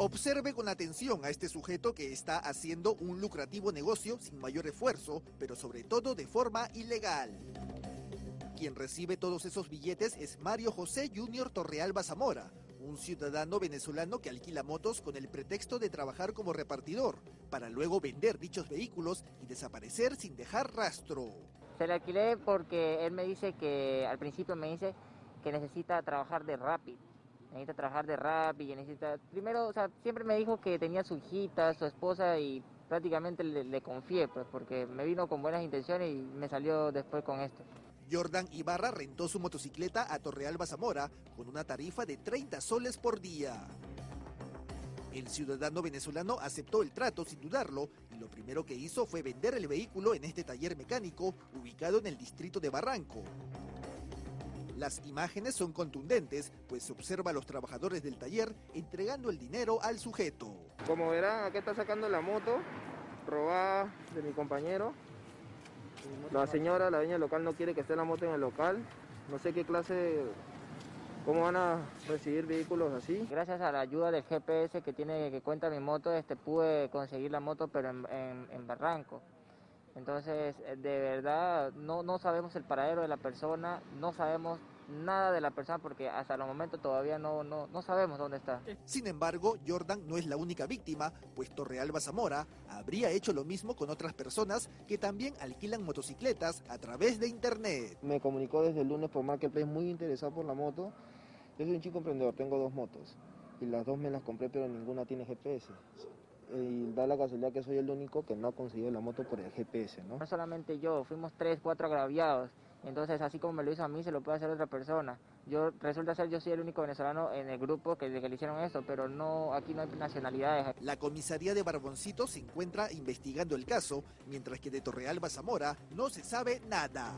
Observe con atención a este sujeto que está haciendo un lucrativo negocio sin mayor esfuerzo, pero sobre todo de forma ilegal. Quien recibe todos esos billetes es Mario José Junior Torrealba Zamora, un ciudadano venezolano que alquila motos con el pretexto de trabajar como repartidor, para luego vender dichos vehículos y desaparecer sin dejar rastro. Se le alquilé porque él me dice que, al principio me dice que necesita trabajar de Rapid. Necesita trabajar de Rapid, necesita... Primero, o sea, siempre me dijo que tenía su hijita, su esposa y prácticamente le, le confié, pues, porque me vino con buenas intenciones y me salió después con esto. Jordan Ibarra rentó su motocicleta a Torrealba Zamora con una tarifa de 30 soles por día. El ciudadano venezolano aceptó el trato sin dudarlo y lo primero que hizo fue vender el vehículo en este taller mecánico ubicado en el distrito de Barranco. Las imágenes son contundentes, pues se observa a los trabajadores del taller entregando el dinero al sujeto. Como verán, aquí está sacando la moto robada de mi compañero. La señora, la dueña local, no quiere que esté la moto en el local. No sé qué clase, cómo van a recibir vehículos así. Gracias a la ayuda del GPS que tiene que cuenta mi moto, este pude conseguir la moto, pero en, en- en Barranco. Entonces, eh, de verdad, no, no sabemos el paradero de la persona, no sabemos nada de la persona porque hasta el momento todavía no, no, no sabemos dónde está. Sin embargo, Jordan no es la única víctima, pues Torrealba Zamora habría hecho lo mismo con otras personas que también alquilan motocicletas a través de internet. Me comunicó desde el lunes por Marketplace muy interesado por la moto. Yo soy un chico emprendedor, tengo dos motos y las dos me las compré pero ninguna tiene GPS. Y da la casualidad que soy el único que no ha conseguido la moto por el GPS, ¿no? No solamente yo, fuimos tres, cuatro agraviados. Entonces, así como me lo hizo a mí, se lo puede hacer otra persona. Yo resulta ser yo soy el único venezolano en el grupo que, le hicieron eso, pero no aquí no hay nacionalidades. La comisaría de Barboncito se encuentra investigando el caso, mientras que de Torrealba Zamora no se sabe nada.